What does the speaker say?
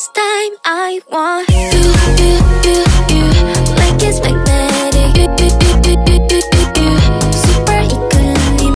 this time I want you,